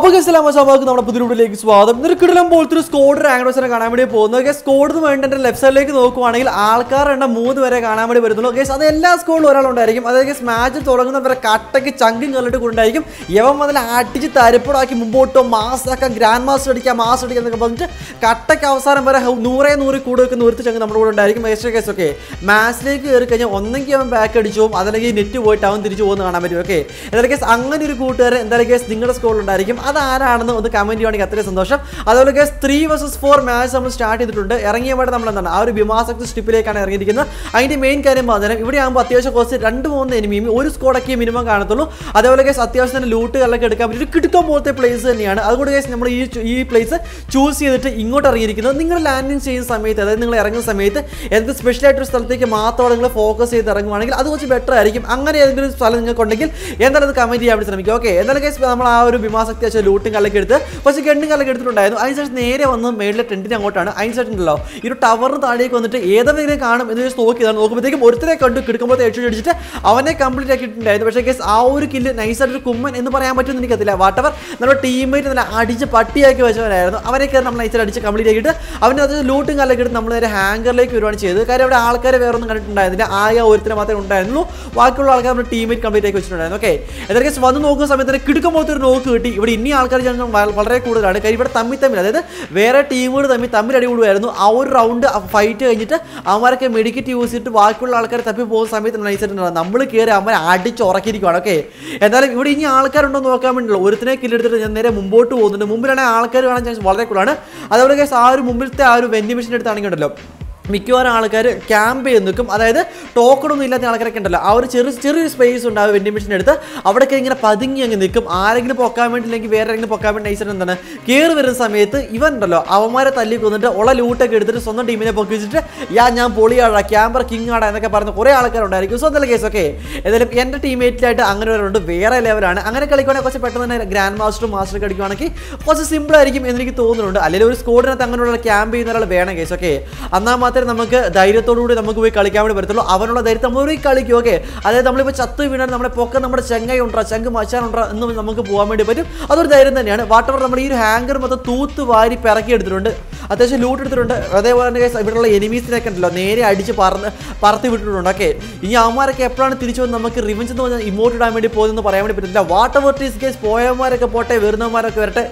അപ്പോൾ എല്ലാം മസാബാക്ക് നമ്മുടെ പുതിയ സ്വാഗതം. നിനക്കിടലം പോലത്തെ ഒരു സ്കോഡ് റാങ്കോസിനെ കാണാൻ വേണ്ടി പോകുന്നത് ഗസ് സ്കോഡ് വേണ്ടി എന്റെ ലെഫ്റ്റ് സൈഡിലേക്ക് നോക്കുവാണെങ്കിൽ ആൾക്കാർ എണ്ണം മൂന്ന് വരെ കാണാൻ വേണ്ടി വരുന്നുള്ളൂ. ഗസ് അത് എല്ലാ സ്കോഡിലും ഒരാളുണ്ടായിരിക്കും. അതായത് മാച്ച് തുടങ്ങുന്നവരെ കട്ടയ്ക്ക് ചങ്കും കല്ലിട്ട് കൊണ്ടായിരിക്കും യവൻ മുതൽ അടിച്ച് തരിപ്പടാക്കി മുമ്പോട്ടോ മാസാക്കാം ഗ്രാൻഡ് മാസ്റ്റർ അടിക്കാം മാസ്റ്റർ അടിക്കാം എന്നൊക്കെ പറഞ്ഞിട്ട് കട്ടയ്ക്ക് അവസാനം വരെ നൂറേ നൂറ് കൂടെ വെക്കുന്ന ഒരു ചങ്ക് നമ്മുടെ കൂടെ ഉണ്ടായിരിക്കും. എക്സ്ട്രാ കേസ് ഒക്കെ മാച്ചിലേക്ക് കയറി കഴിഞ്ഞാൽ ഒന്നെങ്കിൽ അവൻ ബാക്ക് അടിച്ചു പോകും. അതല്ലെങ്കിൽ നെറ്റ് പോയിട്ട് അവൻ തിരിച്ചു പോകുന്ന കാണാൻ പറ്റും. ഓക്കെ എന്തായാലും കേസ് അങ്ങനെ ഒരു കൂട്ടുകാരൻ എന്തായാലും കേസ് നിങ്ങളുടെ സ്കോളിൽ ഉണ്ടായിരിക്കും. അതാരാണെന്ന് ഒന്ന് കമന്റ് ചെയ്യുവാണെങ്കിൽ അത്രയും സന്തോഷം. അതുപോലെ case three versus four match നമ്മൾ സ്റ്റാർട്ട് ചെയ്തിട്ടുണ്ട്. ഇറങ്ങിയപാട് നമ്മൾ എന്താണ് ആ ഒരു ഭീമാസക്തി സ്റ്റിപ്പിലേക്കാണ് ഇറങ്ങിയിരിക്കുന്നത്. അതിന്റെ മെയിൻ കാര്യം പറഞ്ഞാൽ ഇവിടെ ആകുമ്പോൾ അത്യാവശ്യം കുറച്ച് രണ്ട് മൂന്ന് എനിമിയും ഒരു സ്കോഡൊക്കെ മിനിമം കാണത്തുള്ളൂ. അതേപോലെ കേസ് അത്യാവശ്യം തന്നെ ലൂട്ടുകളിലൊക്കെ എടുക്കാൻ പറ്റും ഒരു കിടുക്കം പോലത്തെ പ്ലേസ് തന്നെയാണ്. അതുകൊണ്ട് കേസ് നമ്മൾ ഈ ഈ പ്ലേസ് ചൂസ് ചെയ്തിട്ട് ഇങ്ങോട്ട് ഇറങ്ങിയിരിക്കുന്നത്. നിങ്ങൾ ലാൻഡിങ് ചെയ്യുന്ന സമയത്ത് അതായത് നിങ്ങൾ ഇറങ്ങുന്ന സമയത്ത് എന്ത് സ്പെഷ്യൽ ആയിട്ടൊരു സ്ഥലത്തേക്ക് മാത്രം നിങ്ങൾ ഫോക്കസ് ചെയ്ത് ഇറങ്ങുവാണെങ്കിൽ അത് കുറച്ച് ബെറ്റർ ആയിരിക്കും. അങ്ങനെ ഏതെങ്കിലും സ്ഥലം നിങ്ങൾക്കുണ്ടെങ്കിൽ എന്തായാലും അത് കമന്റ് ചെയ്യാൻ വേണ്ടി ശ്രമിക്കുക. ഓക്കെ എന്തായാലും കേസ് നമ്മൾ ആ ഒരു ഭീമാസക്തി ലൂട്ടും കല്ലൊക്കെ എടുത്ത് കുറച്ച് ഗണ്ണും കല്ലൊക്കെ എടുത്തിട്ടുണ്ടായിരുന്നു. അതിനുശേഷം നേരെ വന്ന് മേളിലെ ടെന്റിന് അങ്ങോട്ടാണ് അതിനുശേഷം ഉണ്ടല്ലോ ഈ ഒരു ടവറിന് താഴേക്ക് വന്നിട്ട് ഏതെങ്കിലും കാണും എന്ന് വെച്ച് നോക്കിയതാണ്. നോക്കുമ്പോഴത്തേക്കും ഒരുത്തരെ കണ്ടു കിടക്കുമ്പോൾ എച്ചു അടിച്ചിട്ട് അവനെ കംപ്ലീറ്റ് ആക്കിയിട്ടുണ്ടായിരുന്നു. പക്ഷേ കേസ് ആ ഒരു കില്ല് നൈസായിട്ടൊരു കുമ്മൻ എന്ന് പറയാൻ പറ്റുമെന്ന് എനിക്കത്തില്ല വാട്ടവർ നമ്മുടെ ടീമേറ്റ് നല്ല അടിച്ച് പട്ടിയാക്കി വെച്ചവനായിരുന്നു. കയറി നമ്മൾ നൈസായിട്ട് അടിച്ച് കംപ്ലീറ്റ് ആക്കിയിട്ട് അവന്റെ അത് ലൂട്ടും കല്ലൊക്കെ എടുത്ത് നമ്മൾ നേരെ ഹാങ്കറിലേക്ക് വരുവാണ് ചെയ്തത്. കാര്യം അവിടെ ആൾക്കാരെ വേറെ ഒന്നും കണ്ടിട്ടുണ്ടായിരുന്നില്ല. ആയ ഒരുത്തിനെ മാത്രമേ ഉണ്ടായിരുന്നുള്ളൂ. ബാക്കിയുള്ള ആൾക്കാർ നമ്മുടെ ടീമേറ്റ് കംപ്ലീറ്റ് ആക്കി വെച്ചിട്ടുണ്ടായിരുന്നു. ഓക്കെ എന്തൊക്കെ വന്ന് നോക്കുന്ന സമയത്ത് കിടക്കുമ്പോൾ ഒരു നോക്ക് കിട്ടി. ഇവിടെ ഇനി ആൾക്കാർ ജനം വ- വളരെ കൂടുതലാണ്. കാര്യം ഇവിടെ തമ്മിൽ തമ്മിൽ അതായത് വേറെ ടീമുകൾ തമ്മിൽ തമ്മിൽ അടികൂടുമായിരുന്നു ആ ഒരു റൗണ്ട് ഫൈറ്റ് കഴിഞ്ഞിട്ട് അവന്മാരൊക്കെ മെഡിക്കറ്റ് യൂസ് ചെയ്തിട്ട് ബാക്കിയുള്ള ആൾക്കാർ തപ്പി പോകുന്ന സമയത്ത് നയിച്ചിട്ടുണ്ടാകും നമ്മൾ കയറി അവന്മാരെ അടിച്ച് ഉറക്കിയിരിക്കുകയാണ് ഓക്കെ എന്തായാലും ഇവിടെ ഇനി ആൾക്കാരുണ്ടോ നോക്കാൻ വേണ്ടിയുള്ള ഒരുത്തിനെ കില്ലെടുത്തിട്ട് ഞാൻ നേരെ മുമ്പോട്ട് പോകുന്നുണ്ട്. മുമ്പിലാണെങ്കിൽ ആൾക്കാർ കാണാൻ ചാൻസ് വളരെ കൂടുതലാണ്. അതുപോലെ ആ ഒരു മുമ്പിലത്തെ ആ ഒരു വെന്റി മെഷീൻ എടുത്താണെങ്കിൽ ഉണ്ടല്ലോ. മിക്കവാറും ആൾക്കാർ ക്യാമ്പ് ചെയ്ത് നിൽക്കും. അതായത് ടോക്കണൊന്നും ഇല്ലാത്ത ആൾക്കാരൊക്കെ ഉണ്ടല്ലോ. ആ ഒരു ചെറിയ ചെറിയൊരു സ്പേസ് ഉണ്ട് ആ മെഷീൻ എടുത്ത് അവിടെയൊക്കെ ഇങ്ങനെ പതുങ്ങി അങ്ങ് നിൽക്കും. ആരെങ്കിലും പൊക്കാൻ വേണ്ടിയില്ലെങ്കിൽ വേറെ ആരെങ്കിലും പൊക്കാൻ വേണ്ടി നൈസായിട്ട് എന്താണ്? കയറി വരുന്ന സമയത്ത് ഇവൻ ഉണ്ടല്ലോ അവന്മാരെ തല്ലി കൊന്നിട്ട് ഉള്ള ലൂട്ടൊക്കെ എടുത്തിട്ട് സ്വന്തം ടീമിനെ പൊക്കി വെച്ചിട്ട് യാ ഞാൻ പൊളിയാടാ ക്യാമ്പർ കിങ് ആടാ എന്നൊക്കെ പറഞ്ഞ കുറേ ആൾക്കാരുണ്ടായിരിക്കും. സ്വന്തം കേസൊക്കെ ഏതായാലും എന്റെ ടീമേറ്റിലായിട്ട് അങ്ങനെ വരുന്നുണ്ട് വേറെ ലെവലാണ് അങ്ങനെ കളിക്കുവാണെങ്കിൽ കുറച്ച് പെട്ടെന്ന് തന്നെ ഗ്രാൻഡ് മാസ്റ്ററും മാസ്റ്റർ കളിക്കുവാണെങ്കിൽ കുറച്ച് സിമ്പിൾ ആയിരിക്കും എന്നെനിക്ക് തോന്നുന്നുണ്ട്. അല്ലെങ്കിൽ ഒരു സ്കോഡിനകത്ത് അങ്ങനെയുള്ള ക്യാമ്പ് ചെയ്യുന്ന ഒരാൾ വേണം കേസ് ഓക്കെ എന്നാൽ മാത്രമേ നമുക്ക് ധൈര്യത്തോടു കൂടി നമുക്ക് പോയി കളിക്കാൻ വേണ്ടി പറ്റത്തുള്ളൂ. അവനുള്ള ധൈര്യം നമ്മൾ പോയി കളിക്കും ഓക്കെ അതായത് നമ്മളിപ്പോൾ ചത്ത് വീണാൽ നമ്മുടെ പൊക്ക നമ്മുടെ ചെങ്ങായി ഉണ്ടാ ചങ്ക് മച്ചാനുണ്ടാ എന്ന് നമുക്ക് പോകാൻ വേണ്ടി പറ്റും. അതൊരു ധൈര്യം തന്നെയാണ്. വാട്ടവർ നമ്മുടെ ഈ ഒരു ഹാങ്കർ മൊത്തം തൂത്ത് വാരി പിറക്കി എടുത്തിട്ടുണ്ട്. അത്യാവശ്യം ലൂട്ട് എടുത്തിട്ടുണ്ട്. അതേപോലെ തന്നെ ഇവിടെയുള്ള എനിമീസിനൊക്കെ ഉണ്ടല്ലോ നേരെ അടിച്ച് പറന്ന് പറത്തി വിട്ടിട്ടുണ്ട് ഓക്കെ ഇനി അവന്മാരൊക്കെ എപ്പോഴാണ് തിരിച്ചു വന്ന് നമുക്ക് റിവഞ്ച് എന്ന് പറഞ്ഞാൽ ഇമോട്ട് ഇടാൻ വേണ്ടി പോകുന്നതെന്ന് പറയാൻ വേണ്ടി പറ്റില്ല വാട്ടർ എവർ ടീസ് കേസ് പോയവന്മാരൊക്കെ പോട്ടെ വരുന്നവന്മാരൊക്കെ വരട്ടെ.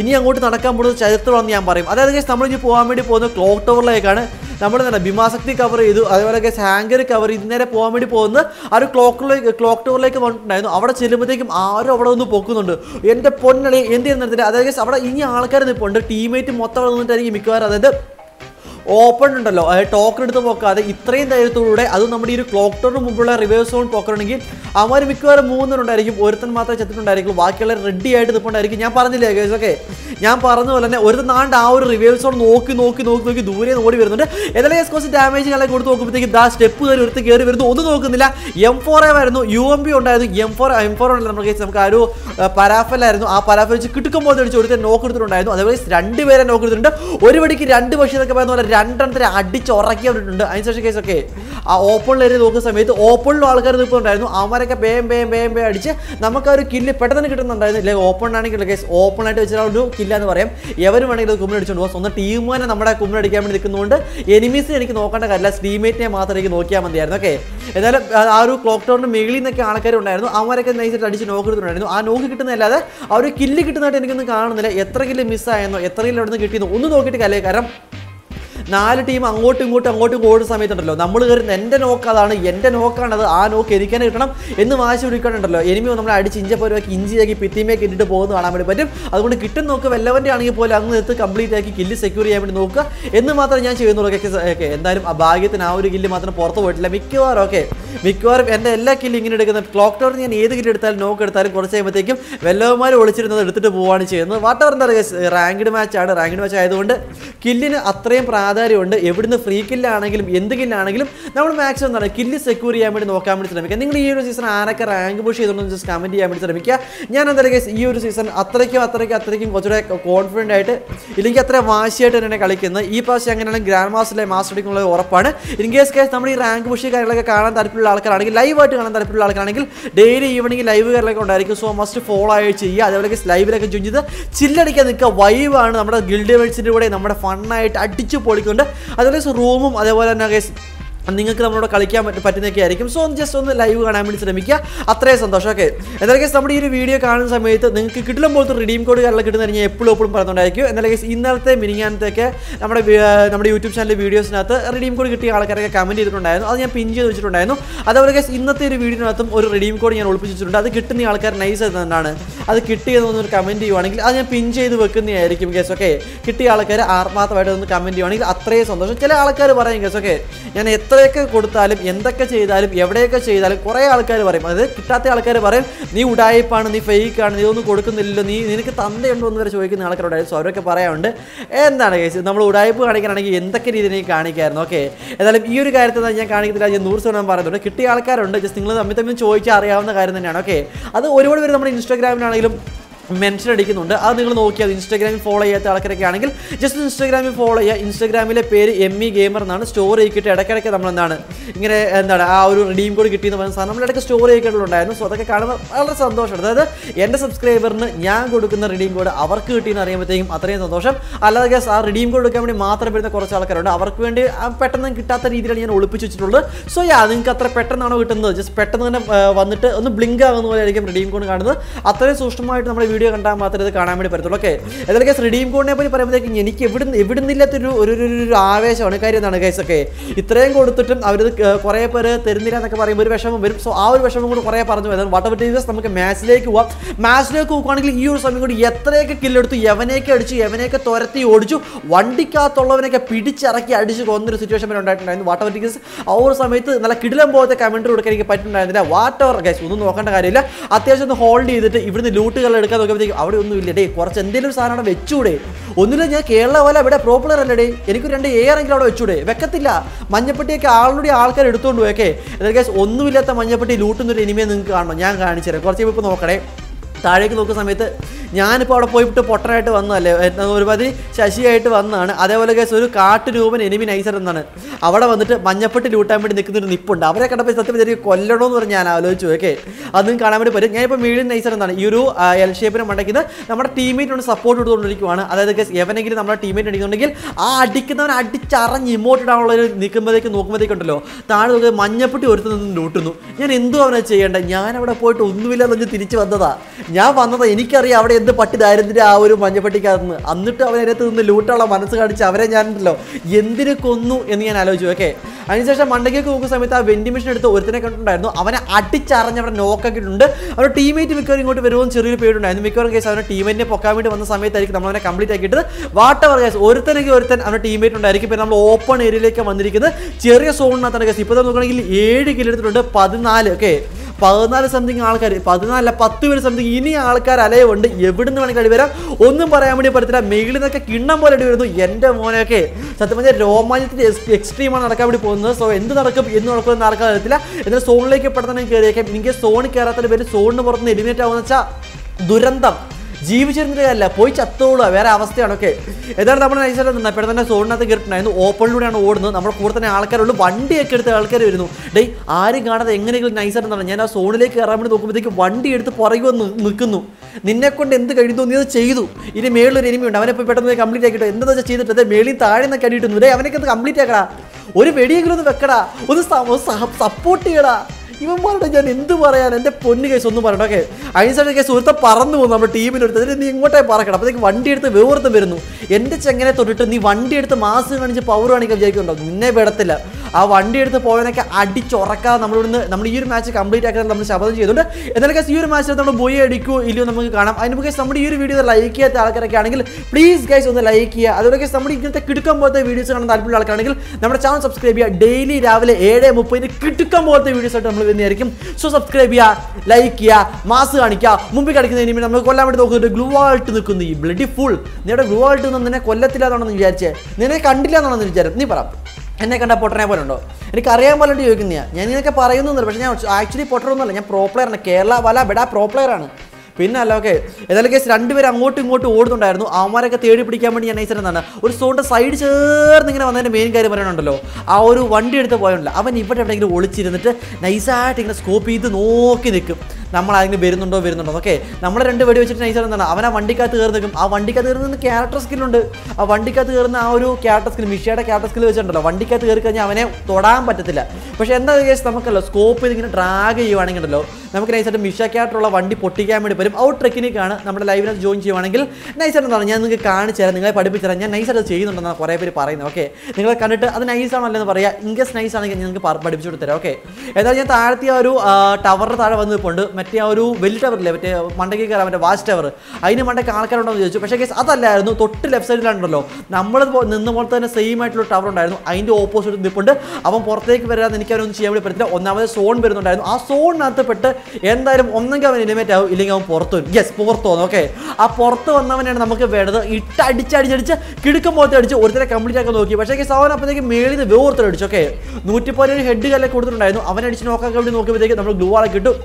ഇനി അങ്ങോട്ട് നടക്കാൻ പോകുന്നത് ചരിത്രമാണെന്ന് ഞാൻ പറയും. അതായത് കേസ് നമ്മൾ ഇനി പോകാൻ വേണ്ടി പോകുന്നത് ക്ലോക്ക് ടവറിലേക്കാണ് നമ്മൾ തന്നെ ഭീമാസക്തി കവർ ചെയ്തു. അതേപോലെ കേസ് ഹാങ്കർ കവർ ചെയ്ത്. നേരെ പോകാൻ വേണ്ടി പോകുന്നത് ആ ഒരു ക്ലോക്കിലേക്ക് ക്ലോക്ക് ടൂറിലേക്ക് വന്നിട്ടുണ്ടായിരുന്നു. അവിടെ ചെല്ലുമ്പോഴത്തേക്കും ആരും അവിടെ ഒന്ന് പൊക്കുന്നുണ്ട്. എന്റെ പൊന്നളി എന്ത് ചെയ്യുന്നില്ല അതായത് അവിടെ ഇനി ആൾക്കാർ നിൽപ്പുണ്ട്. ടീമേറ്റ് മൊത്തം അവിടെ നിന്നിട്ടായിരിക്കും മിക്കവാറും. അതായത് ഓപ്പൺ ഉണ്ടല്ലോ. ടോക്കൺ എടുത്ത് പോക്കാതെ ഇത്രയും ധൈര്യത്തോടെ അത് നമ്മുടെ ഈ ഒരു ക്ലോക്ക് ടോറിന് മുമ്പുള്ള റിവേഴ്സ് സോൺ ആണെങ്കിൽ അവന്മാർ മിക്കവാറും മൂന്നെണ്ണുണ്ടായിരിക്കും ഒരുത്തൻ മാത്രമേ ചെത്തിട്ടുണ്ടായിരിക്കും ബാക്കിയുള്ള റെഡി ആയിട്ട് നിൽപ്പുണ്ടായിരിക്കും ഞാൻ പറഞ്ഞില്ലേ ഗേസ് ഓക്കെ ഞാൻ പറഞ്ഞ പോലെ തന്നെ ഒരു നാണ്ട് ആ ഒരു റിവേഴ്സ് സോൺ നോക്കി നോക്കി നോക്കി നോക്കി ദൂരെ ഓടി വരുന്നുണ്ട്. ഏതായാലും എസ് കുറച്ച് ഡാമേജ് കളെ കൊടുത്ത് നോക്കുമ്പോഴത്തേക്ക് ദാ സ്റ്റെപ്പ് കയറി ഒരുത്ത് കയറി വരുന്നു. ഒന്നും നോക്കുന്നില്ല. എം ഫോർ എ വരുന്നു. യു എം പി ഉണ്ടായിരുന്നു. എം ഫോർ എം ഫോർ ഉണ്ടല്ലോ നമ്മുടെ കേസ് നമുക്ക് ആ ഒരു പരാഫലായിരുന്നു ആ പരാഫൽ വെച്ച് കിട്ടുമ്പോൾ അടിച്ച് ഒരുത്തൻ നോക്ക് അതേപോലെ രണ്ടുപേരെ നോക്ക് എടുത്തിട്ടുണ്ട്. ഒരു വടിക്ക് രണ്ട് പക്ഷേ എന്നൊക്കെ പറയുന്ന പോലെ രണ്ടെണ്ണത്തിന് അടിച്ച് ഉറക്കി വിട്ടിട്ടുണ്ട് അതിനുശേഷം കേസ് ഒക്കെ. ആ ഓപ്പണിൽ ഏരിയ നോക്കുന്ന സമയത്ത് ഓപ്പണിലും ആൾക്കാർ നിൽക്കുന്നുണ്ടായിരുന്നു അവരൊക്കെ ബേം ബേം ബേം ബേ അടിച്ച് നമുക്ക് ഒരു കില്ല് പെട്ടെന്ന് കിട്ടുന്നുണ്ടായിരുന്നു. ഇല്ലെങ്കിൽ ഓപ്പൺ ആണെങ്കിൽ കേസ് ഓപ്പൺ ആയിട്ട് വെച്ചാൽ ഒരു കില്ല എന്ന് പറയാം. എവരും വേണമെങ്കിൽ അത് കുമ്മിൽ അടിച്ചുകൊണ്ട് പോകാം സ്വന്തം ടീം തന്നെ നമ്മുടെ കുമ്പിൾ അടിക്കാൻ വേണ്ടി നിൽക്കുന്നതുകൊണ്ട് എനിമീസിനെ എനിക്ക് നോക്കേണ്ട കാര്യമില്ല. ടീമേറ്റിനെ മാത്രം എനിക്ക് നോക്കിയാൽ മതിയായിരുന്നു. ഓക്കെ എന്നാലും ആ- ഒരു ക്ലോക്ക് ടൗണിന് മേളിൽ നിന്നൊക്കെ ആൾക്കാർ ഉണ്ടായിരുന്നു. അവന്മാരൊക്കെ നൈസായിട്ട് അടിച്ച് നോക്ക് ആ നോക്ക് കിട്ടുന്നതല്ലാതെ ആ ഒരു കില്ല് കിട്ടുന്നതായിട്ട് എനിക്കൊന്നും കാണുന്നില്ല. എത്ര കില്ല് മിസ്സായെന്നോ എത്ര കില്ല് അവിടെ നിന്ന് കിട്ടിയെന്നോ ഒന്നും നോക്കിയിട്ട് കലേ കാരണം നാല് ടീം അങ്ങോട്ടും ഇങ്ങോട്ടും അങ്ങോട്ടും ഓടുന്ന സമയത്തുണ്ടല്ലോ. നമ്മൾ കയറുന്ന എന്റെ നോക്ക് അതാണ് എന്റെ നോക്കാണത് ആ നോക്ക് എനിക്കാനെ കിട്ടണം എന്ന് വാശി പിടിക്കണുണ്ടല്ലോ എനിമി നമ്മൾ അടിച്ച് ഇഞ്ചപ്പോരൊക്കെ ഇഞ്ചിയാക്കി പിത്തിമേക്ക് ഇട്ടിട്ട് പോകുന്ന കാണാൻ വേണ്ടി പറ്റും. അതുകൊണ്ട് കിട്ടുന്ന നോക്ക് വല്ലവന്റെ ആണെങ്കിൽ പോലും അങ്ങ് നിർത്ത് കംപ്ലീറ്റ് ആക്കി കില്ല് സെക്യൂർ ചെയ്യാൻ വേണ്ടി നോക്കുക. എന്ന് മാത്രം ഞാൻ ചെയ്യുന്നുള്ളൂ. ഒക്കെ ഓക്കെ എന്തായാലും ആ ഭാഗ്യത്തിന് ആ ഒരു കില്ല് മാത്രം പുറത്ത് പോയിട്ടില്ല. മിക്കവാറും ഓക്കെ മിക്കവാറും എന്റെ എല്ലാ കില്ലും ഇങ്ങനെ എടുക്കുന്ന ക്ലോക്ക് ടവർ ഞാൻ ഏത് കില്ല് എടുത്താലും നോക്ക് എടുത്താലും കുറച്ച് കഴിയുമ്പോഴത്തേക്കും വല്ലവന്മാർ ഒളിച്ചിരുന്നത് എടുത്തിട്ട് പോവുകയാണ് ചെയ്യുന്നത്. വാട്ടവർ എന്താ പറയുക റാങ്ക്ഡ് മാച്ചാണ് റാങ്ക്ഡ് മാച്ച് ആയതുകൊണ്ട് കില്ലിന് അത്രയും പ്രാധാന്യം കാതാരിയുണ്ട് എവിടുന്ന് ഫ്രീ കില്ലാണെങ്കിലും എന്ത് കില്ലാണെങ്കിലും നമ്മൾ മാക്സിമം എന്താണ്? കില്ല് സെക്യൂർ ചെയ്യാൻ വേണ്ടി നോക്കാൻ വേണ്ടി ശ്രമിക്കുക. നിങ്ങൾ ഈ ഒരു സീസൺ ആരൊക്കെ റാങ്ക് പുഷ് ചെയ്തുകൊണ്ട് ജസ്റ്റ് കമന്റ് ചെയ്യാൻ വേണ്ടി ശ്രമിക്കുക. ഞാൻ എന്തായാലും ഗൈസ് ഈ ഒരു സീസൺ അത്രയ്ക്കും അത്രയ്ക്കും അത്രയ്ക്കും കുറച്ചുകൂടെ കോൺഫിഡന്റ് ആയിട്ട് ഇല്ലെങ്കിൽ അത്ര വാശിയായിട്ട് തന്നെ കളിക്കുന്നത് ഈ പ്രാവശ്യം അങ്ങനെയാണ് ഗ്രാൻഡ് മാസ്റ്ററിലെ മാസ്റ്റർ അടിക്കുള്ളത് ഉറപ്പാണ്. ഇൻ കേസ് കേസ് നമ്മൾ ഈ റാങ്ക് പുഷ് കാര്യങ്ങളൊക്കെ കാണാൻ താല്പര്യമുള്ള ആൾക്കാരാണെങ്കിൽ ലൈവായിട്ട് കാണാൻ താല്പര്യമുള്ള ആൾക്കാരാണെങ്കിൽ ഡെയിലി ഈവനിങ് ലൈവ് കാര്യങ്ങളൊക്കെ ഉണ്ടായിരിക്കും. സോ മസ്റ്റ് ഫോളോ ആയി ചെയ്യുക. അതേപോലെ ലൈവിലൊക്കെ ചെയ്ത് ചില്ലടിക്കാൻ നിൽക്കുക. വൈവാണ് നമ്മുടെ ഗിൽഡ് വേഴ്സിന്റെ കൂടെ നമ്മുടെ ഫണ്ണായിട്ട് അടിച്ചു പൊളിക്കുന്നുണ്ട് അതേപോലെ റൂമും അതേപോലെ തന്നെ നിങ്ങൾക്ക് നമ്മളോട് കളിക്കാൻ പറ്റും പറ്റുന്നതൊക്കെ ആയിരിക്കും. സോ ജസ്റ്റ് ഒന്ന് ലൈവ് കാണാൻ വേണ്ടി ശ്രമിക്കുക. അത്രയും സന്തോഷം. ഓക്കെ എന്തായാലും കേസ് നമ്മുടെ ഈ ഒരു വീഡിയോ കാണുന്ന സമയത്ത് നിങ്ങൾക്ക് കിട്ടുന്ന പോലത്തെ റിഡീം കോഡ് കാര്യങ്ങൾ കിട്ടുന്ന ഞാൻ എപ്പോഴും എപ്പോഴും പറഞ്ഞുകൊണ്ടായിരിക്കും. എന്നാൽ കേസ് ഇന്നലത്തെ മിനിങ്ങാനത്തൊക്കെ നമ്മുടെ നമ്മുടെ യൂട്യൂബ് ചാനൽ വീഡിയോസിനകത്ത് റിഡീം കോഡ് കിട്ടിയ ആൾക്കാരൊക്കെ കമന്റ് ചെയ്തിട്ടുണ്ടായിരുന്നു. അത് ഞാൻ പിൻ ചെയ്ത് വെച്ചിട്ടുണ്ടായിരുന്നു. അതേപോലെ കേസ് ഇന്നത്തെ ഒരു വീഡിയോനകത്തും ഒരു റിഡീം കോഡ് ഞാൻ ഒളിപ്പിച്ചിട്ടുണ്ട് അത് കിട്ടുന്ന ആൾക്കാർ നൈസ് എന്നാണ് അത് കിട്ടിയതെന്ന് ഒരു കമന്റ് ചെയ്യുവാണെങ്കിൽ അത് ഞാൻ പിൻ ചെയ്ത് വെക്കുന്നതായിരിക്കും കേസ് ഓക്കെ കിട്ടിയ ആൾക്കാർ ആത്മാർത്ഥമായിട്ട് ഒന്ന് കമന്റ് ചെയ്യുവാണെങ്കിൽ അത്രയും സന്തോഷം. ചില ആൾക്കാർ പറയും കേസ് ഓക്കെ ഞാൻ എത്രയൊക്കെ കൊടുത്താലും എന്തൊക്കെ ചെയ്താലും എവിടെയൊക്കെ ചെയ്താലും കുറേ ആൾക്കാർ പറയും. അതായത് കിട്ടാത്ത ആൾക്കാർ പറയും നീ ഉടായ്പാണ് നീ ഫേക്ക് ആണ് നീ ഒന്നും കൊടുക്കുന്നില്ലല്ലോ നീ നിനക്ക് തന്തയുണ്ടോ എന്ന് വരെ ചോദിക്കുന്ന ആൾക്കാരുണ്ടായിരുന്നു സോ അവരൊക്കെ പറയാറുണ്ട്. എന്താണ് കേസ് നമ്മൾ ഉടായ്പ് കാണിക്കാനാണെങ്കിൽ എന്തൊക്കെ രീതിയിൽ നീ കാണിക്കായിരുന്നു? ഓക്കെ ഏതായാലും ഈ ഒരു കാര്യത്തിൽ ഞാൻ കാണിക്കുന്നില്ല ഞാൻ നൂറ് ശതമാനം പറയുന്നുണ്ട്. കിട്ടിയ ആൾക്കാരുണ്ട്. ജസ്റ്റ് നിങ്ങൾ തമ്മിൽ തമ്മിൽ ചോദിച്ചാൽ അറിയാവുന്ന കാര്യം തന്നെയാണ്. ഓക്കെ അത് ഒരുപാട് പേര് നമ്മുടെ ഇൻസ്റ്റാഗ്രാമിലാണെങ്കിലും മെൻഷൻ അടിക്കുന്നുണ്ട്. അത് നിങ്ങൾ നോക്കിയാൽ ഇൻസ്റ്റാഗ്രാമിൽ ഫോളോ ചെയ്യാത്ത ആൾക്കാരൊക്കെ ആണെങ്കിൽ ജസ്റ്റ് ഇൻസ്റ്റാഗ്രാമിൽ ഫോളോ ചെയ്യുക. ഇൻസ്റ്റാഗ്രാമിലെ പേര് എം ഇ ഗെയിമർ എന്നാണ്. സ്റ്റോറി ആക്കിയിട്ട് ഇടയ്ക്കിടയ്ക്ക് നമ്മൾ എന്താണ് ഇങ്ങനെ എന്താണ് ആ ഒരു റിഡീം കോഡ് കിട്ടിയെന്ന് പറയുന്ന സാധനം നമ്മളിടയ്ക്ക് സ്റ്റോറി ആക്കിയിട്ടുണ്ടായിരുന്നു സോ അതൊക്കെ കാണുമ്പോൾ വളരെ സന്തോഷമാണ് അതായത് എന്റെ സബ്സ്ക്രൈബറിന് ഞാൻ കൊടുക്കുന്ന റിഡീം കോഡ് അവർക്ക് കിട്ടിയെന്ന് അറിയുമ്പോഴത്തേക്കും അത്രയും സന്തോഷം. അല്ലാതെ guys, ആ റിഡീം കോഡ് എടുക്കാൻ വേണ്ടി മാത്രം വരുന്ന കുറച്ച് ആൾക്കാരുണ്ട്. അവർക്ക് വേണ്ടി പെട്ടെന്ന് കിട്ടാത്ത രീതിയിലാണ് ഞാൻ ഒളിപ്പിച്ച് വെച്ചിട്ടുള്ളത്. സോ യാ നിങ്ങൾക്ക് അത്ര പെട്ടെന്നാണോ കിട്ടുന്നത്? ജസ്റ്റ് പെട്ടെന്ന് തന്നെ വന്നിട്ട് ഒന്ന് ബ്ലിങ്ക് ആകുന്ന പോലെ ആയിരിക്കും റിഡീം കോഡ് കാണുന്നത്. അത്രയും സൂക്ഷ്മമായിട്ട് നമ്മുടെ വീഡിയോ കണ്ടാൽ മാത്രമേ ഇത് കാണാൻ വേണ്ടി പറ്റത്തുള്ളൂ. ഓക്കെ എന്തൊക്കെ റിഡീം കോഡിനെ പറ്റി പറയുമ്പോഴത്തേക്കും എനിക്ക് എവിടുന്ന് എവിടുന്നില്ലാത്തൊരു ഒരു ഒരു ആവേശമാണ് കാര്യം എന്താണ് കേസ് ഒക്കെ. ഇത്രയും കൊടുത്തിട്ടും അവരത് കുറേ പേര് തരുന്നില്ല എന്നൊക്കെ പറയുമ്പോൾ ഒരു വിഷമം വരും. സോ ആ ഒരു വിഷമം കൂടി കുറേ പറഞ്ഞു. വരുന്നത് വാട്ട് എവർ ടീച്ചേഴ്സ് നമുക്ക് മാച്ചിലേക്ക് പോവാം. മാച്ചിലേക്ക് നോക്കുവാണെങ്കിൽ ഈ ഒരു സമയം കൂടി എത്രയൊക്കെ കില്ലെടുത്തു എവനെയൊക്കെ അടിച്ചു എവനെയൊക്കെ തുരത്തി ഓടിച്ചു വണ്ടിക്കകത്തുള്ളവനൊക്കെ പിടിച്ചിറക്കി അടിച്ച് കൊന്നൊരു സിറ്റുവേഷൻ വരെ ഉണ്ടായിട്ടുണ്ടായിരുന്നു. വാട്ട് എവർ ടീച്ചേഴ്സ് ആ ഒരു സമയത്ത് നല്ല കിടിലം പോലത്തെ കമന്റ് കൊടുക്കാൻ എനിക്ക് പറ്റുന്നുണ്ടായിരുന്നില്ല വാട്ട് എവർ ഗൈസ് ഒന്നും നോക്കേണ്ട കാര്യമില്ല. അത്യാവശ്യം ഒന്ന് ഹോൾഡ് ചെയ്തിട്ട് ഇവിടുന്ന് ലൂട്ടുകൾ എടുക്കാൻ നോക്കുമ്പോഴത്തേക്കും അവിടെ ഒന്നും ഇല്ല. ഡേ കുറച്ച് എന്തെങ്കിലും സാധനം അവിടെ വെച്ചൂടെ. ഒന്നുമില്ല ഞാൻ കേരള പോലെ അവിടെ പ്രോപ്പുലർ അല്ലേ ഡേ? എനിക്ക് രണ്ട് എയർ ആരെങ്കിലും അവിടെ വെച്ചൂടെ. വെക്കത്തില്ല. മഞ്ഞപ്പെട്ടിയൊക്കെ ആളുടെ ആൾക്കാർ എടുത്തുകൊണ്ട് പോയൊക്കെ എന്നാൽ ഒന്നുമില്ലാത്ത മഞ്ഞപ്പെട്ടി ലൂട്ടുന്നൊരു എനിമയെ നിങ്ങൾക്ക് കാണണം. ഞാൻ കാണിച്ചു തരാം കുറച്ച് ഇപ്പോൾ നോക്കണേ. താഴേക്ക് നോക്കുന്ന സമയത്ത് ഞാനിപ്പോൾ അവിടെ പോയിട്ട് പൊട്ടനായിട്ട് വന്നതല്ലേ? ഒരുപാതിരി ശശിയായിട്ട് വന്നതാണ്. അതേപോലെ കേസ് ഒരു കാട്ടുരൂപൻ എനിമി നൈസർ എന്നാണ്. അവിടെ വന്നിട്ട് മഞ്ഞപ്പെട്ടി ലൂട്ടാൻ വേണ്ടി നിൽക്കുന്നൊരു നിപ്പുണ്ട്. അവരെ കണ്ടപ്പോൾ സത്യം വിചാരിക്കും കൊല്ലണമെന്ന് പറഞ്ഞ് ഞാൻ ആലോചിച്ചു. ഓക്കെ. അതും കാണാൻ വേണ്ടി പറ്റും. ഞാനിപ്പോൾ മീഡിയം നൈസർ എന്നാണ്. ഈ ഒരു എൽ ഷേപ്പിനെ മണ്ടയ്ക്കുന്നത് നമ്മുടെ ടീമേറ്റിനോട് സപ്പോർട്ട് കൊടുത്തുകൊണ്ടിരിക്കുവാണ്. അതായത് കേസ് എവനെങ്കിലും നമ്മുടെ ടീമേറ്റ് അടിക്കുന്നുണ്ടെങ്കിൽ ആ അടിക്കുന്നവൻ അടിച്ചറഞ്ഞ് ഇമോട്ടിടാനുള്ള ഒരു നിൽക്കുമ്പോഴേക്ക് നോക്കുമ്പോഴേക്കുണ്ടല്ലോ താഴെ നോക്കി മഞ്ഞപ്പെട്ടി ഒരുത്തുനിന്ന് ലൂട്ടുന്നു. ഞാൻ എന്തോ അവനെ ചെയ്യേണ്ടത് ഞാൻ അവിടെ പോയിട്ട് ഒന്നുമില്ലാതെ തിരിച്ചു വന്നതാ. ഞാൻ വന്നത് എനിക്കറിയാം അവിടെ എന്ത് പട്ടി ദാരിദ്ര്യ ആ ഒരു മഞ്ഞപ്പെട്ടിക്കകത്ത് എന്നിട്ട് അവൻ അതിനകത്ത് നിന്ന് ലൂട്ടുള്ള മനസ്സ് കാണിച്ച് അവരെ ഞാനുണ്ടല്ലോ എന്തിനു കൊന്നു എന്ന് ഞാൻ ആലോചിച്ചു. ഓക്കെ അതിനുശേഷം മണ്ടയ്ക്ക് നോക്കുന്ന സമയത്ത് ആ വെന്റിമേഷൻ എടുത്ത് ഒരുത്തനെ കണ്ടിട്ടുണ്ടായിരുന്നു. അവനെ അടിച്ചറിഞ്ഞ് അവിടെ നോക്കാക്കിയിട്ടുണ്ട്. അവരുടെ ടീമേറ്റ് മിക്കവാറും ഇങ്ങോട്ട് വരുമെന്ന് ചെറിയൊരു പേടുണ്ടായിരുന്നു മിക്കവാറും കേസ് അവരുടെ ടീമേറ്റിനെ പൊക്കാൻ വേണ്ടി വന്ന സമയത്തായിരിക്കും നമ്മൾ അവനെ കംപ്ലീറ്റ് ആക്കിയിട്ട്. വാട്ടവർ കേസ് ഒരുത്തനെങ്കിൽ ഒരുത്തൻ അവരുടെ ടീമേറ്റ് ഉണ്ടായിരിക്കും. പിന്നെ നമ്മൾ ഓപ്പൺ ഏരിയയിലേക്ക് വന്നിരിക്കുന്നത്. ചെറിയ സോണിനകത്താണ് കേസ് ഇപ്പോൾ നോക്കുകയാണെങ്കിൽ ഏഴ് കിലെടുത്തിട്ടുണ്ട് പതിനാല്. ഓക്കെ പതിനാല് സംതിങ് ആൾക്കാർ പതിനാലല്ല പത്ത് പേര് സംതിങ് ഇനി ആൾക്കാർ അലയുണ്ട്. നിന്ന് വേണമെങ്കിൽ വരാം. ഒന്നും പറയാൻ വേണ്ടി പറ്റത്തില്ല. മേളിൽ നിന്നൊക്കെ കിണ്ണം പോലെ അടി വരുന്നു എന്റെ മോനെയൊക്കെ. സത്യം പറഞ്ഞാൽ രോമാഞ്ചത്തിന്റെ എക്സ്ട്രീമാണ് നടക്കാൻ വേണ്ടി പോകുന്നത്. സോ എന്ത് നടക്കും എന്ന് നടക്കുമെന്ന് ആൾക്കാർ അറിയത്തില്ല. എന്നാൽ സോണിലേക്ക് പെട്ടെന്ന് കയറിയേക്കാം. എനിക്ക് സോണിൽ കയറാത്തതിന്റെ പേര് സോണിന് പുറത്തുനിന്ന് എലിമിനേറ്റ് ആവുന്ന വെച്ചാൽ ദുരന്തം. ജീവിച്ചിരുന്നിട്ട് കാര്യമില്ല പോയി ചത്തോളൂ വേറെ അവസ്ഥയാണ് ഓക്കെ എന്താണ് നമ്മുടെ നൈസായിട്ട് നിന്ന? പെട്ടെന്ന് തന്നെ സോണിനകത്ത് കയറിയിട്ടുണ്ടായിരുന്നു ഓപ്പണിലൂടെയാണ് ഓടുന്നത്. നമ്മുടെ കൂടെ തന്നെ ആൾക്കാരുള്ളൂ വണ്ടിയൊക്കെ എടുത്ത് ആൾക്കാർ വരുന്നു. ഡേ ആരും കാണാതെ എങ്ങനെയെങ്കിലും നൈസായിട്ട് നടന്നു. ഞാൻ ആ സോണിലേക്ക് കയറാൻ വേണ്ടി നോക്കുമ്പോഴത്തേക്ക് വണ്ടി എടുത്ത് പുറകെ നിൽക്കുന്നു. നിന്നെ കൊണ്ട് എന്ത് കഴിയുന്നു നീ അത് ചെയ്തു. ഇനി മേളിലൊരു എനിമി ഉണ്ട്. അവനെ പോയി പെട്ടെന്ന് കംപ്ലീറ്റ് ആക്കിയിട്ട് എന്താ വെച്ചാൽ ചെയ്തിട്ട്? അതെ മേളിൽ താഴെ നിന്നൊക്കെ അടിയിട്ടുന്നു ഡേ അവനൊക്കെ അത് കംപ്ലീറ്റ് ആക്കടാ. ഒരു വെടിയെങ്കിലും ഒന്ന് വെക്കടാ. ഒന്ന് സപ്പോർട്ട് ചെയ്യടാ. ഇവന്മാരുടെ ഞാൻ എന്ത് പറയാൻ? എന്റെ പൊന്നു കേസ് ഒന്നും പറയണ്ട ഓക്കെ. അതിനുശേഷം കേസ് ഒരുത്ത പറന്നു പോകും നമ്മുടെ ടീമിനടുത്ത് എന്നിട്ട് നീ ഇങ്ങോട്ടേ പറക്കണം അപ്പോഴത്തേക്ക് വണ്ടി എടുത്ത് വേറൊരുത്തും വരുന്നു. എന്റെ ചെങ്ങനെ തൊട്ടിട്ട് നീ വണ്ടി എടുത്ത് മാസ് കാണിച്ച് പവർ കാണിക്കാൻ വിചാരിക്കുന്നുണ്ടോ? നിന്നെ വിടത്തില്ല. ആ വണ്ടി എടുത്ത് പോയതിനൊക്കെ അടിച്ചുറക്കാതെ നമ്മളിവിടുന്ന് നമ്മൾ ഈ ഒരു മാച്ച് കംപ്ലീറ്റ് ആക്കാൻ നമ്മൾ ശബ്ദം ചെയ്തുകൊണ്ട് എന്നാലും കേസ് ഈ ഒരു മാച്ചിൽ നമ്മൾ ബോയി അടിക്കുമോ ഇല്ലയോ നമുക്ക് കാണാം. അതിന് കേസ് നമ്മുടെ ഈ ഒരു വീഡിയോ ലൈക്ക് ചെയ്യാത്ത ആൾക്കാരൊക്കെ ആണെങ്കിൽ പ്ലീസ് ഗൈസ് ഒന്ന് ലൈക്ക് ചെയ്യുക. അതുപോലെ കേസ് നമ്മുടെ ഇങ്ങനത്തെ കിടുക്കം പോലത്തെ വീഡിയോസ് കാണാൻ താല്പര്യമുള്ള ആൾക്കാരാണെങ്കിൽ നമ്മുടെ ചാനൽ സബ്സ്ക്രൈബ് ചെയ്യുക. ഡെയിലി രാവിലെ ഏഴ് മുപ്പതിന് കിടുക്കം പോലത്തെ വീഡിയോസ് ആയിട്ട് നമ്മൾ വരുന്നതായിരിക്കും സോ സബ്സ്ക്രൈബ് ചെയ്യുക ലൈക്ക് ചെയ്യുക മാസ് കാണിക്കുക. മുമ്പിൽ കാണിക്കുന്നതിന് വേണ്ടി നമ്മൾ കൊല്ലാൻ വേണ്ടി നോക്കുന്നത് ഗ്ലൂ ആയിട്ട് നിൽക്കുന്നു. ഈ ബ്ലഡി ഫുൾ നിങ്ങളുടെ ഗ്ലൂ ആയിട്ട് നിന്ന് നിന്നെ കൊല്ലത്തില്ലാതാണെന്ന് വിചാരിച്ചേ. നിന്നെ കണ്ടില്ല എന്നാണെന്ന് വിചാരം. നീ പറ. എന്നെ കണ്ട പൊട്ടനെ പോലെ ഉണ്ടോ? എനിക്ക് അറിയാൻ പോലെ ചോദിക്കുന്നതാണ് ഞാൻ ഇതൊക്കെ പറയുന്നില്ല പക്ഷേ ഞാൻ ആക്ച്വലി പൊട്ടറൊന്നുമല്ല ഞാൻ പ്രോ പ്ലെയറാണ് കേരള വല ബെഡാ പ്രോ പ്ലെയറാണ് പിന്നെ അല്ല ഓക്കെ ഏതായാലും കേസ് രണ്ടുപേരും അങ്ങോട്ടും ഇങ്ങോട്ടും ഓടുന്നുണ്ടായിരുന്നു. അവന്മാരൊക്കെ തേടി പിടിക്കാൻ വേണ്ടി ഞാൻ എന്നാണ് ഒരു സോണിന്റെ സൈഡ് ചേർന്ന് ഇങ്ങനെ വന്നതിന്റെ മെയിൻ കാര്യം പറയണുണ്ടല്ലോ. ആ ഒരു വണ്ടി എടുത്ത് പോയുണ്ടല്ലോ. അവൻ ഇവിടെ എവിടെയെങ്കിലും ഒളിച്ചിരുന്നിട്ട് നൈസായിട്ട് ഇങ്ങനെ സ്കോപ്പ് ചെയ്ത് നോക്കി നിൽക്കും. നമ്മൾ ആരെങ്കിലും വരുന്നുണ്ടോ വരുന്നുണ്ടോ? ഓക്കെ നമ്മളെ രണ്ട് വെടി വെച്ചിട്ട് നൈസർ എന്താണ് അവൻ ആ വണ്ടിക്കകത്ത് കയറി ആ വണ്ടിക്കകത്ത് കയറി നിന്ന് ക്യാരക്ടർ സ്കില്ലുണ്ട് ആ വണ്ടിക്കകത്ത് കയറുന്ന ആ ഒരു ക്യാരക്ടർ സ്കിൽ മിഷയുടെ ക്യാരക്ടർ സ്കിൽ വെച്ചിട്ടുണ്ടല്ലോ. വണ്ടിക്കകത്ത് കയറി കഴിഞ്ഞാൽ അവനെ തൊടാൻ പറ്റത്തില്ല. പക്ഷേ എന്താ കേസ് നമുക്കല്ലോ സ്കോപ്പ് ഇതിങ്ങനെ ഡ്രാഗ് ചെയ്യുവാണെങ്കിൽ ഉണ്ടല്ലോ നമുക്ക് നൈസായിട്ട് മിഷ ക്യാരക്ടറുള്ള വണ്ടി പൊട്ടിക്കാൻ വേണ്ടി വരും. ഔട്ട് ടെക്നിക്കാണ് നമ്മുടെ ലൈവിനകത്ത് ജോയിൻ ചെയ്യുവാണെങ്കിൽ നൈസായിട്ട് എന്താണ് ഞാൻ നിങ്ങൾക്ക് കാണിച്ചു തരാം. നിങ്ങളെ പഠിപ്പിച്ചു തരാം. ഞാൻ നൈസായിട്ട് ചെയ്യുന്നുണ്ടെന്നാണ് കുറേ പേര് പറയുന്നത്. ഓക്കെ നിങ്ങളെ കണ്ടിട്ട് അത് നൈസാണല്ലോ എന്ന് പറയാം. ഇൻകേസ് നൈസ് ആണെങ്കിൽ നിങ്ങൾക്ക് പഠിപ്പിച്ചു കൊടുത്തരാം ഓക്കെ എന്തായാലും ഞാൻ താഴത്തെ ഒരു ടവറിന് താഴെ വന്ന് നിൽപ്പുണ്ട്. മറ്റേ ആ ഒരു വലിയ ഇല്ലേ മറ്റേ മണ്ടയ്ക്ക് കയറാൻ മറ്റേ വാച്ച് ടവർ അതിന് മണ്ടയ്ക്ക് ആൾക്കാരുണ്ടോ എന്ന് ചോദിച്ചു. പക്ഷേ അതല്ലായിരുന്നു തൊട്ട് ലെഫ്റ്റ് സൈഡിലാണല്ലോ നമ്മൾ നിന്ന് പോലെ തന്നെ സെയിം ആയിട്ടുള്ള ടവർ ഉണ്ടായിരുന്നു. അതിന്റെ ഓപ്പോസിറ്റ് നിൽപ്പുണ്ട് അവൻ പുറത്തേക്ക് വരാതെ എനിക്ക് അവനൊന്നും ചെയ്യാൻ വേണ്ടി പറ്റില്ല ഒന്നാമത് സോൺ വരുന്നുണ്ടായിരുന്നു. ആ സോണിനകത്ത് പെട്ട് എന്തായാലും ഒന്നെങ്കിൽ അവൻ എലിമേറ്റ് ആവും. ഇല്ലെങ്കിൽ അവൻ പുറത്തു വരും. യെസ് പുറത്തു വന്നു. ഓക്കെ ആ പുറത്ത് വന്നവനാണ് നമുക്ക് വേണ്ടത്. ഇട്ട് അടിച്ചടിച്ചടിച്ച് കിടുക്കം പോലത്തെ അടിച്ച് ഒരുത്തരെ കംപ്ലീറ്റ് ആക്കാൻ നോക്കി. പക്ഷേ കേസ് അവൻ അപ്പോഴത്തേക്ക് മേളിൽ നിന്ന് വേർത്തടിച്ചു ഓക്കെ നൂറ്റി പതിനേഴ് ഹെഡ് കല്ലെ കൊടുത്തിട്ടുണ്ടായിരുന്നു. അവൻ അടിച്ച് നോക്കാൻ വേണ്ടി നോക്കിയപ്പോഴത്തേക്ക് നമ്മൾ ഗ്ലൂ ആളെ കിട്ടും.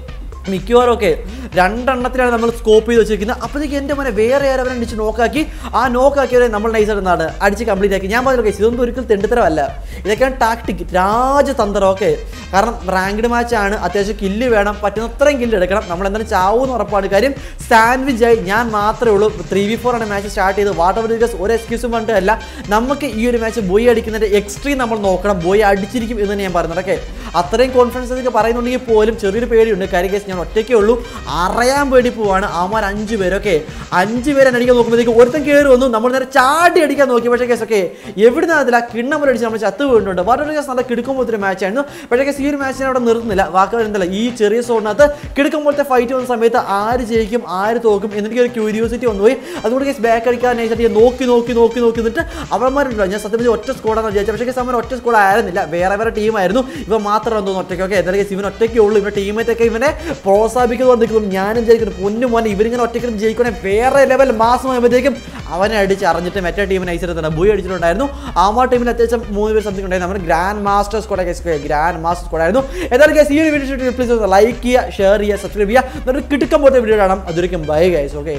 മിക്കവാറും ഒക്കെ രണ്ടെണ്ണത്തിലാണ് നമ്മൾ സ്കോപ്പ് ചെയ്ത് വെച്ചിരിക്കുന്നത്. അപ്പോഴത്തേക്ക് എന്റെ മോനെ വേറെ ആരവനെ അടിച്ച് നോക്കാക്കി ആ നോക്കാക്കിയവരെ നമ്മൾ നൈസായിട്ട് ഇടുന്നതാണ് അടിച്ച് കംപ്ലീറ്റ് ആക്കി. ഞാൻ പറഞ്ഞു കേസ് ഇതൊന്നും ഒരിക്കലും തെണ്ടിത്തരമല്ല. ഇതൊക്കെയാണ് ടാക്ടിക് രാജതന്ത്രം ഓക്കെ കാരണം റാങ്ക്ഡ് മാച്ചാണ് അത്യാവശ്യം കില്ല് വേണം. പറ്റുന്ന അത്രയും കില്ല് എടുക്കണം. നമ്മൾ എന്തായാലും ചാവൂന്ന് ഉറപ്പാണ്. കാര്യം സാൻഡ്വിച്ച് ആയി ഞാൻ മാത്രമേ ഉള്ളൂ. ത്രീ വി ഫോർ ആണ് മാച്ച് സ്റ്റാർട്ട് ചെയ്ത് വാട്ടർ എവർ ഒരു എക്സ്ക്യൂസും പറഞ്ഞിട്ടല്ല. നമുക്ക് ഈ ഒരു മാച്ച് ബോയ് അടിക്കുന്നതിന്റെ എക്സ്ട്രീം നമ്മൾ നോക്കണം. ബോയ് അടിച്ചിരിക്കും എന്ന് ഞാൻ പറഞ്ഞത്. ഓക്കെ അത്രയും കോൺഫിഡൻസ് എന്നൊക്കെ പറയുന്നുണ്ടെങ്കിൽ പോലും ചെറിയൊരു പേടിയുണ്ട്. കാര്യം കേസ് ഞാൻ ഒറ്റയ്ക്കേ ഉള്ളൂ. അറിയാൻ വേണ്ടി പോവാണ്. അവന്മാർ അഞ്ച് പേരൊക്കെ അഞ്ച് പേരെ അടിക്കാൻ നോക്കുമ്പോഴത്തേക്ക് ഒരുത്തൻ കയറി വന്നു. നമ്മൾ നേരെ ചാടി അടിക്കാൻ നോക്കി. പക്ഷേ കേസ് ഒക്കെ നിന്നതില്ല കിണ്ണം അടിച്ച് നമ്മൾ ചത്ത് വീണിട്ടുണ്ട് വേറൊരു കേസ് നല്ല കിടക്കുമ്പോഴത്തെ ഒരു മാച്ചായിരുന്നു പക്ഷേ കേസ് ഈ ഒരു മാച്ചിനെ അവിടെ നിർത്തുന്നില്ല. വാക്കുകൾ എന്തല്ല ഈ ചെറിയ സോണിനകത്ത് കിടക്കുമ്പോഴത്തെ ഫൈറ്റ് വന്ന സമയത്ത് ആര് ജയിക്കും ആര് തോക്കും എന്നെനിക്ക് ഒരു ക്യൂരിയോസിറ്റി വന്നുപോയി അതുകൊണ്ട് കേസ് ബാക്ക് അടിക്കാൻ നൈസായിട്ട് നോക്കി നോക്കി നോക്കി നോക്കി നിന്നിട്ട് അവന്മാരുണ്ടോ ഞാൻ സത്യം ഒറ്റ സ്കോഡാണെന്ന് വിചാരിച്ചത്. പക്ഷേ കേസ് അവൻ ഒറ്റ സ്കോഡ് ആയിരുന്നില്ല. വേറെ വേറെ ടീമായിരുന്നു ഇവ മാത്രം തോന്നുന്നു ഒറ്റയ്ക്ക്? ഓക്കെ എന്തായാലും ഇവൻ ഒറ്റയ്ക്കേ ഉള്ളൂ. ഇവരുടെ ടീമേറ്റൊക്കെ ഇവനെ പ്രോത്സാഹിപ്പിക്കുന്നത് നിൽക്കുന്നു. ഞാനും ജയിക്കുന്നു. പൊന്നു മോനെ ഇവരിങ്ങനെ ഒറ്റയ്ക്കും ജയിക്കണേ വേറെ ലെവൽ മാസമാകുമ്പോഴത്തേക്കും അവനെ അടിച്ച് അറിഞ്ഞിട്ട് മറ്റേ ടീമിന് ഐശ്വര്യത്തിന് ബോയ് അടിച്ചിട്ടുണ്ടായിരുന്നു. ആ ടീമിന് അത്യാവശ്യം മൂന്ന് പേര് സംതിങ് ഉണ്ടായിരുന്നു. നമ്മുടെ grand master squad case grand master squad ആയിരുന്നു. ഏതായാലും കേസ് ഈ ഒരു വീഡിയോ പ്ലീസ് ലൈക്ക് ചെയ്യുക ഷെയർ ചെയ്യുക സബ്സ്ക്രൈബ് ചെയ്യുക. എന്നിട്ട് കിട്ടുമ്പോൾ വീഡിയോ കാണാം അതൊരിക്കും ബൈ ഗൈസ് ഓക്കെ